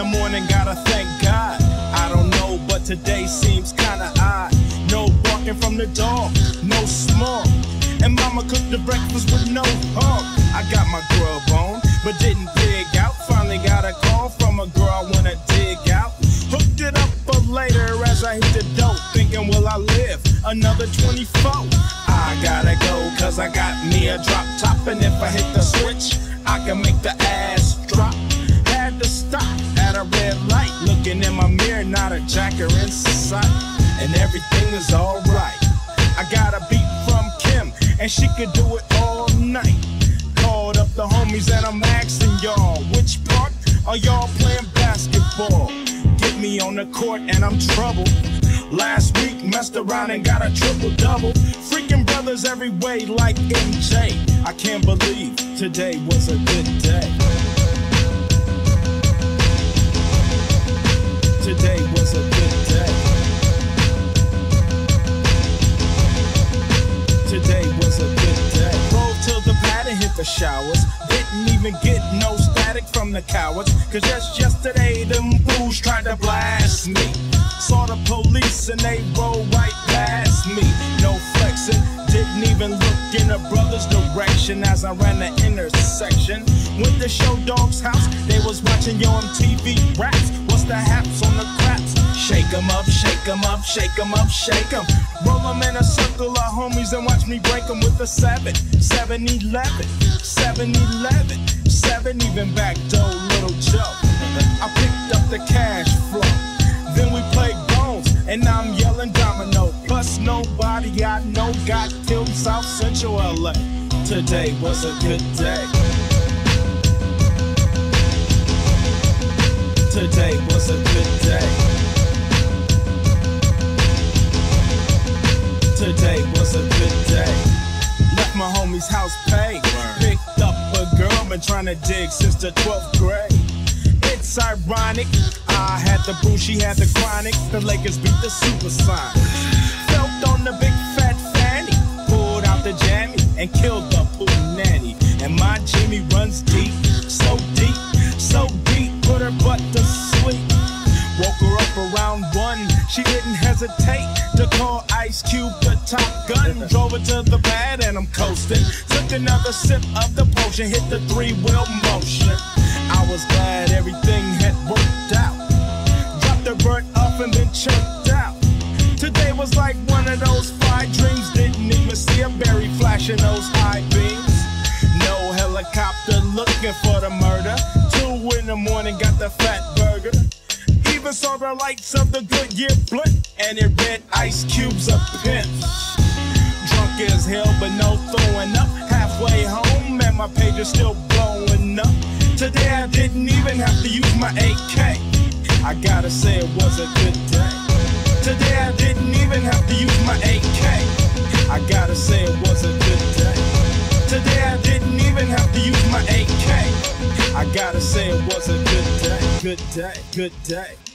the morning, gotta thank God. I don't know, but today seems kinda odd. No barking from the dog, no small. And mama cooked the breakfast with no hog. I got my grub on, but didn't dig out. Finally got a call from a girl I wanna dig out. Hooked it up for later as I hit the dope. Thinking, will I live another 24? I gotta go, cause I got me a drop top. And if I hit the switch, I can make the mirror, not a jacker in sight. And everything is alright. I got a beat from Kim, and she could do it all night. Called up the homies, and I'm asking y'all, which part are y'all playing basketball? Get me on the court, and I'm troubled. Last week, messed around and got a triple double. Freaking brothers every way, like MJ. I can't believe today was a good day. Today was a good day. Today was a good day. Rolled till the pad and hit the showers. Didn't even get no static from the cowards. Cause just yesterday, them fools tried to blast me. Saw the police and they rolled right past me. No flexing, didn't even look in a brother's direction as I ran the intersection. Went to Short Dog's house, they was watching yo on TV raps. What's the haps? Shake 'em up, shake 'em up, shake 'em up, shake 'em. Roll 'em in a circle of homies and watch me break 'em with a 7, 7 11, 7 11, 7 even back door, little Joe. I picked up the cash flow. Then we played bones, and I'm yelling domino. Plus, nobody I know got killed South Central LA. Today was a good day. Today was a good day. House pay. Picked up a girl, been trying to dig since the 12th grade. It's ironic. I had the brew, she had the chronic. The Lakers beat the Supersonics. Felt on the big fat fanny. Pulled out the jammy and killed the pool nanny. And my Jimmy runs deep, so deep, so deep. Put her butt to sleep. Woke her up around one. She didn't hesitate to call top gun. Drove it to the pad and I'm coasting. Took another sip of the potion, hit the three wheel motion. I was glad everything had worked out. Dropped the burnt off and then chirped out. Today was like one of those fly dreams. Didn't even see a berry flashing those high beams. No helicopter looking for the murder. Two in the morning, got the fat burger. Even saw the lights of the Goodyear blimp, and it read Ice Cube's a pimp. Drunk as hell, but no throwing up. Halfway home, and my page is still blowing up. Today I didn't even have to use my AK. I gotta say it was a good day. Today I didn't even have to use my AK. I gotta say it was a good day. Today I didn't even have to use my AK. I gotta say it was a good day, good day, good day.